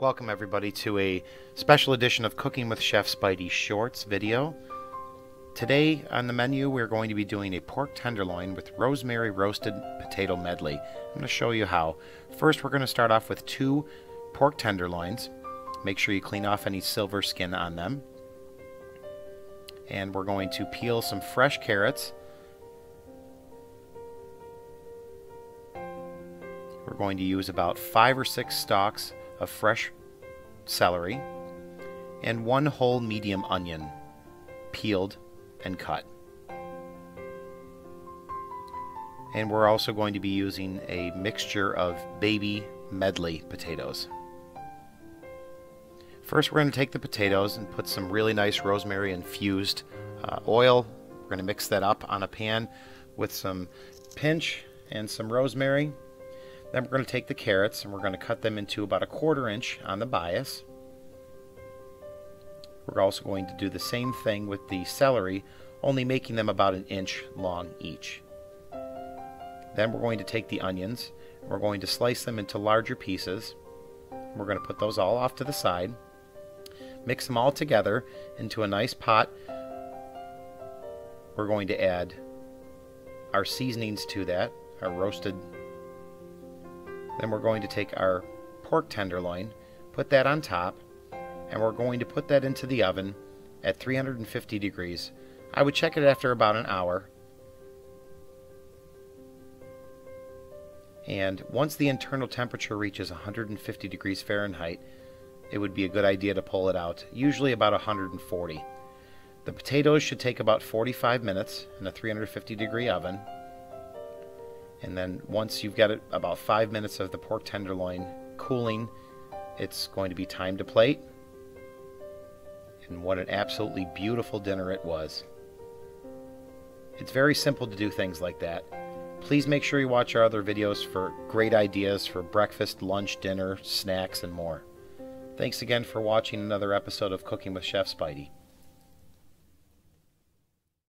Welcome everybody to a special edition of Cooking with Chef Spidey Shorts video. Today on the menu we're going to be doing a pork tenderloin with rosemary roasted potato medley. I'm going to show you how. First we're going to start off with two pork tenderloins. Make sure you clean off any silver skin on them. And we're going to peel some fresh carrots. We're going to use about five or six stalks of fresh celery and one whole medium onion, peeled and cut. And we're also going to be using a mixture of baby medley potatoes. First, we're going to take the potatoes and put some really nice rosemary infused uh, oil. We're going to mix that up on a pan with some pinch and some rosemary then we're going to take the carrots and we're going to cut them into about a quarter inch on the bias. We're also going to do the same thing with the celery, only making them about an inch long each. Then we're going to take the onions, we're going to slice them into larger pieces. We're going to put those all off to the side. Mix them all together into a nice pot. We're going to add our seasonings to that, our roasted then we're going to take our pork tenderloin, put that on top, and we're going to put that into the oven at 350 degrees. I would check it after about an hour. And once the internal temperature reaches 150 degrees Fahrenheit, it would be a good idea to pull it out, usually about 140. The potatoes should take about 45 minutes in a 350 degree oven. And then once you've got it about five minutes of the pork tenderloin cooling, it's going to be time to plate. And what an absolutely beautiful dinner it was. It's very simple to do things like that. Please make sure you watch our other videos for great ideas for breakfast, lunch, dinner, snacks, and more. Thanks again for watching another episode of Cooking with Chef Spidey.